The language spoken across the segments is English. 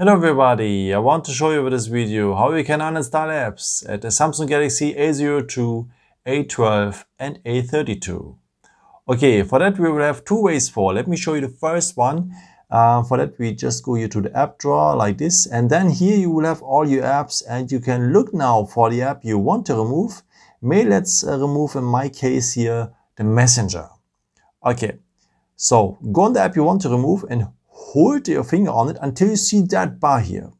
Hello everybody, I want to show you with this video how you can uninstall apps at the Samsung Galaxy A02, A12 and A32. Okay, for that we will have two ways for. Let me show you the first one. Uh, for that we just go here to the app drawer like this and then here you will have all your apps and you can look now for the app you want to remove. May let's uh, remove in my case here the messenger. Okay, so go on the app you want to remove and hold your finger on it until you see that bar here.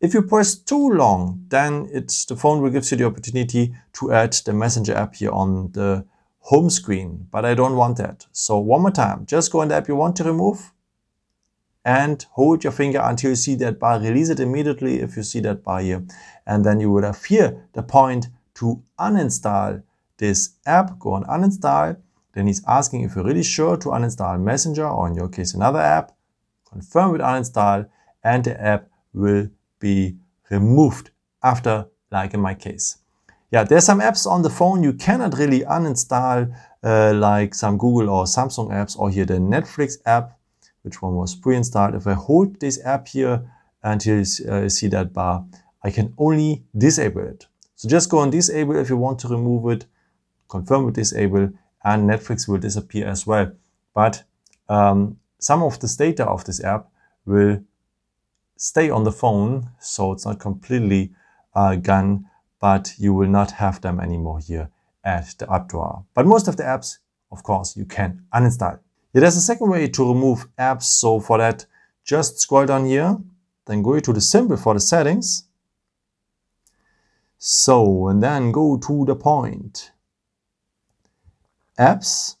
If you press too long, then it's the phone will give you the opportunity to add the messenger app here on the home screen, but I don't want that. So one more time, just go in the app you want to remove and hold your finger until you see that bar. Release it immediately if you see that bar here. And then you would have here the point to uninstall this app. Go on uninstall then he's asking if you're really sure to uninstall Messenger or in your case another app. Confirm with uninstall and the app will be removed after like in my case. Yeah, there's some apps on the phone you cannot really uninstall uh, like some Google or Samsung apps or here the Netflix app, which one was pre-installed. If I hold this app here until you uh, see that bar, I can only disable it. So just go on disable if you want to remove it, confirm with disable and Netflix will disappear as well. But um, some of this data of this app will stay on the phone, so it's not completely uh, gone, but you will not have them anymore here at the app drawer. But most of the apps, of course, you can uninstall. Yeah, there's a second way to remove apps. So for that, just scroll down here, then go to the symbol for the settings. So, and then go to the point apps.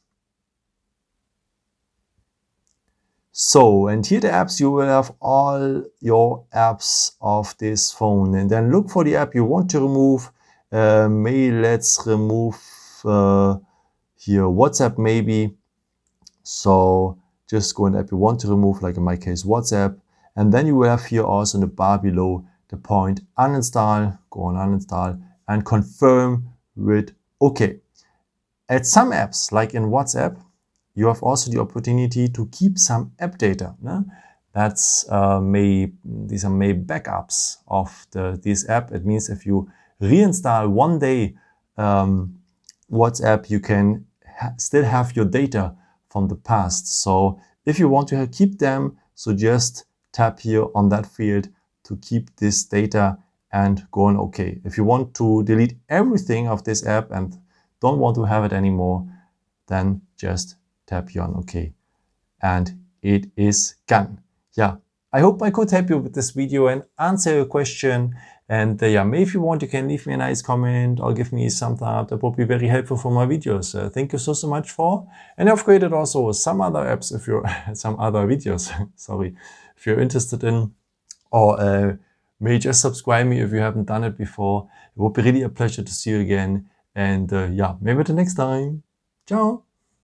So, and here the apps, you will have all your apps of this phone. And then look for the app you want to remove. Uh, maybe let's remove uh, here WhatsApp maybe. So just go in app you want to remove, like in my case, WhatsApp. And then you will have here also in the bar below the point uninstall, go on uninstall and confirm with OK. At some apps, like in WhatsApp, you have also the opportunity to keep some app data. That's uh, may these are may backups of the this app. It means if you reinstall one day um, WhatsApp, you can ha still have your data from the past. So if you want to keep them, so just tap here on that field to keep this data and go on OK. If you want to delete everything of this app and don't want to have it anymore, then just tap here on OK. And it is gone. Yeah, I hope I could help you with this video and answer your question. And uh, yeah, maybe if you want, you can leave me a nice comment or give me some thumbs. That would be very helpful for my videos. Uh, thank you so, so much for. And I've created also some other apps if you're, some other videos, sorry, if you're interested in or uh, may just subscribe me if you haven't done it before. It would be really a pleasure to see you again. And uh, yeah, maybe the next time. Ciao.